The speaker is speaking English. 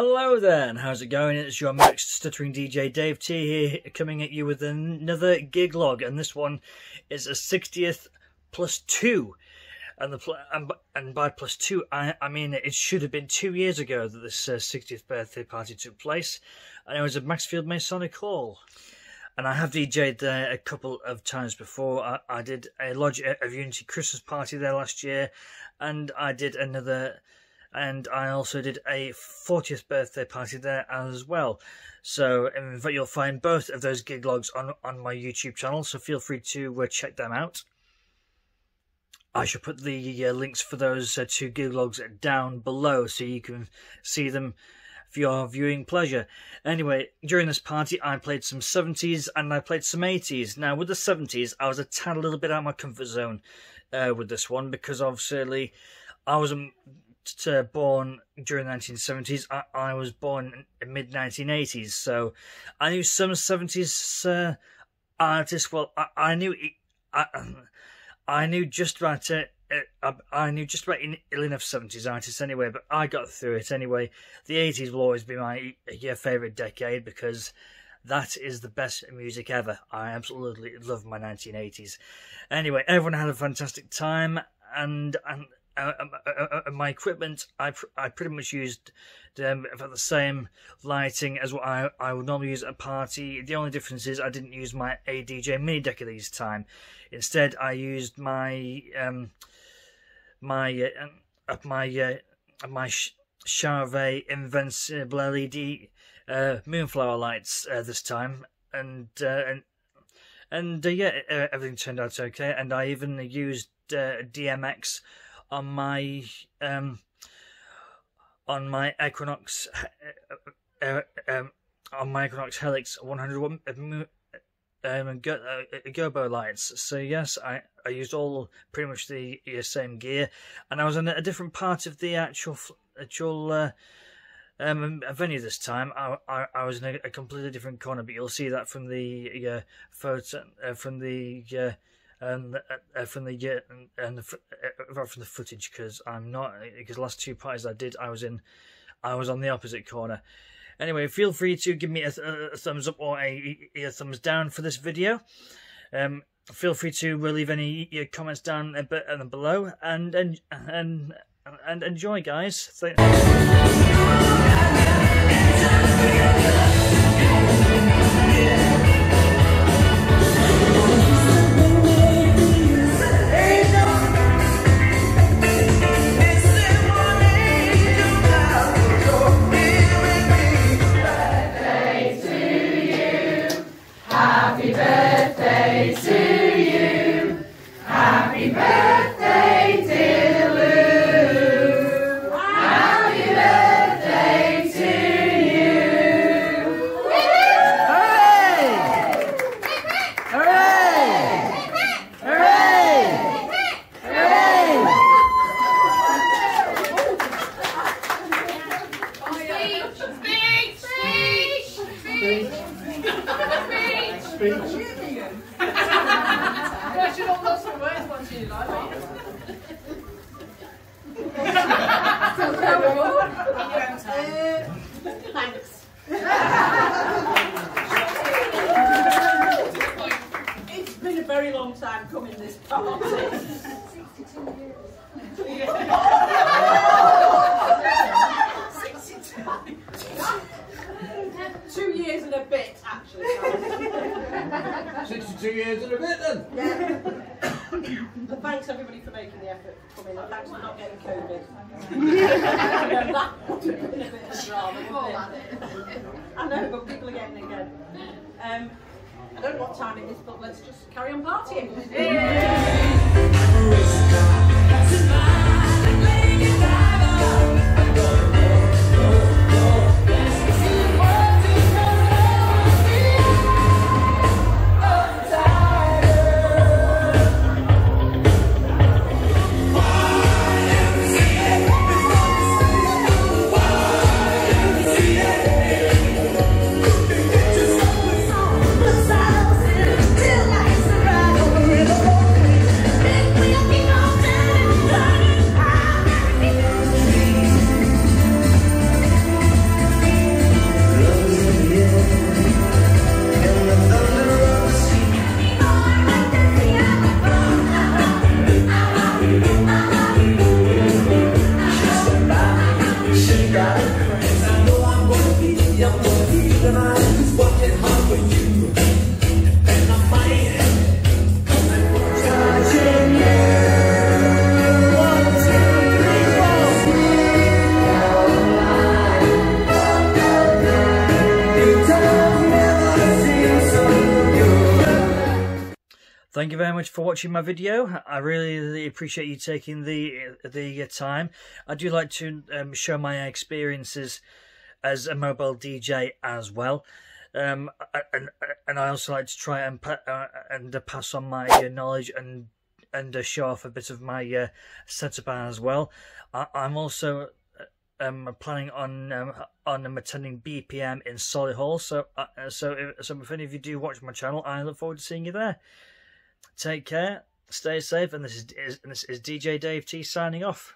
Hello there, how's it going? It's your Max Stuttering DJ Dave T here, coming at you with another gig log, and this one is a 60th plus two. And the and, and by plus two, I, I mean it should have been two years ago that this uh, 60th birthday party took place, and it was at Macclesfield Masonic Hall. And I have DJed there a couple of times before. I, I did a Lodge of Unity Christmas party there last year, and I did another and I also did a 40th birthday party there as well. So you'll find both of those gig logs on, on my YouTube channel, so feel free to uh, check them out. I shall put the uh, links for those uh, two gig logs down below so you can see them for your viewing pleasure. Anyway, during this party, I played some 70s and I played some 80s. Now, with the 70s, I was a tad a little bit out of my comfort zone uh, with this one because obviously I was a born during the 1970s. I, I was born in mid 1980s, so I knew some 70s uh, artists. Well, I, I knew I, I knew just about it. Uh, I knew just about enough 70s artists anyway, but I got through it anyway. The 80s will always be my yeah, favourite decade because that is the best music ever. I absolutely love my 1980s. Anyway, everyone had a fantastic time, and and uh, um, uh, uh, uh, my equipment, I pr I pretty much used um, the same lighting as what I, I would normally use at a party. The only difference is I didn't use my ADJ mini deck at this time. Instead, I used my um, my uh, my uh, my Chauvet Invincible LED uh, moonflower lights uh, this time, and uh, and and yeah, everything turned out okay. And I even used DMX on my um, on my Equinox uh, uh, um, on my Equinox Helix 100 um, um go, uh, Gobo lights. So yes, I, I used all pretty much the same gear, and I was in a different part of the actual actual uh, um, venue this time. I, I, I was in a, a, completely different corner, but you'll see that from the uh, photo uh, from the and uh, from the uh, and the, uh, from the footage because I'm not because last two parties I did I was in I was on the opposite corner. Anyway, feel free to give me a, a thumbs up or a, a, thumbs down for this video. Um, feel free to leave any comments down a below and and and and enjoy, guys. Speech. Speech. Speech. Thanks. it's been a very long time coming this party. 62 years. Two years and a bit, actually. 62 years and a bit then? Yeah. thanks everybody for making the effort to come in, and thanks for not getting COVID. that would have been a bit of drama. I know, but people are getting it again. Um, I don't know what time it is, but let's just carry on partying. Very much for watching my video. I really, really appreciate you taking the the time. I do like to um, show my experiences as a mobile DJ as well. Um, and and I also like to try and uh, and uh, pass on my uh, knowledge and and uh, show off a bit of my uh, setup as well. I, am also uh, um, planning on um, on um, attending BPM in Solihull. So uh, so if, so if any of you do watch my channel, I look forward to seeing you there. Take care, stay safe, and this is, and this is DJ Dave T signing off.